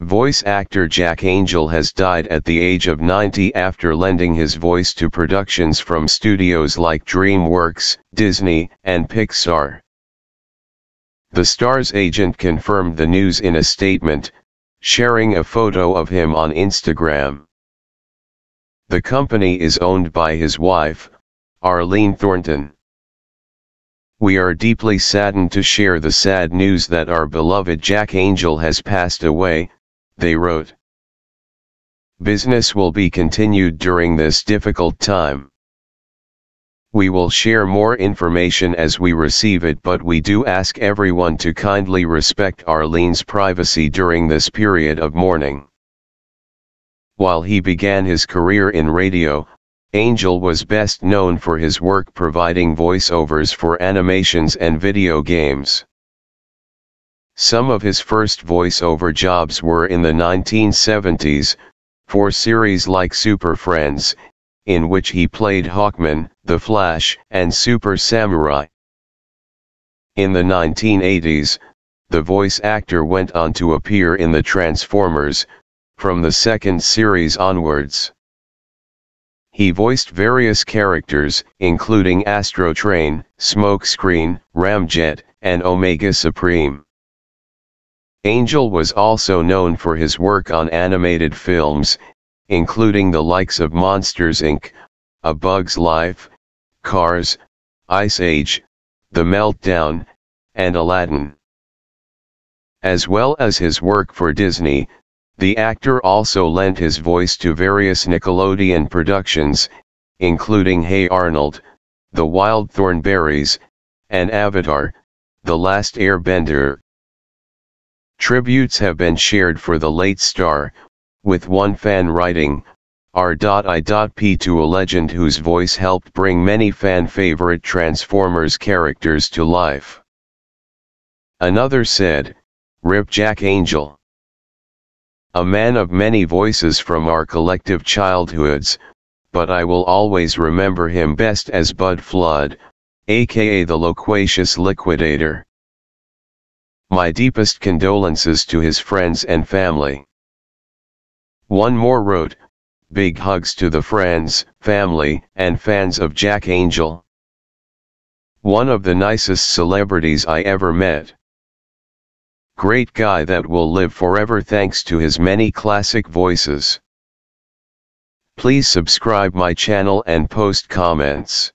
Voice actor Jack Angel has died at the age of 90 after lending his voice to productions from studios like DreamWorks, Disney, and Pixar. The star's agent confirmed the news in a statement, sharing a photo of him on Instagram. The company is owned by his wife, Arlene Thornton. We are deeply saddened to share the sad news that our beloved Jack Angel has passed away, they wrote. Business will be continued during this difficult time. We will share more information as we receive it but we do ask everyone to kindly respect Arlene's privacy during this period of mourning. While he began his career in radio, Angel was best known for his work providing voiceovers for animations and video games. Some of his first voiceover jobs were in the 1970s, for series like Super Friends, in which he played Hawkman, The Flash, and Super Samurai. In the 1980s, the voice actor went on to appear in the Transformers, from the second series onwards. He voiced various characters, including Astrotrain, Smokescreen, Ramjet, and Omega Supreme. Angel was also known for his work on animated films, including the likes of Monsters Inc., A Bug's Life, Cars, Ice Age, The Meltdown, and Aladdin. As well as his work for Disney, the actor also lent his voice to various Nickelodeon productions, including Hey Arnold, The Wild Thornberrys, and Avatar, The Last Airbender. Tributes have been shared for the late star, with one fan writing, R.I.P. to a legend whose voice helped bring many fan favorite Transformers characters to life. Another said, Rip Jack Angel. A man of many voices from our collective childhoods, but I will always remember him best as Bud Flood, aka the loquacious liquidator. My deepest condolences to his friends and family. One more wrote, Big hugs to the friends, family, and fans of Jack Angel. One of the nicest celebrities I ever met. Great guy that will live forever thanks to his many classic voices. Please subscribe my channel and post comments.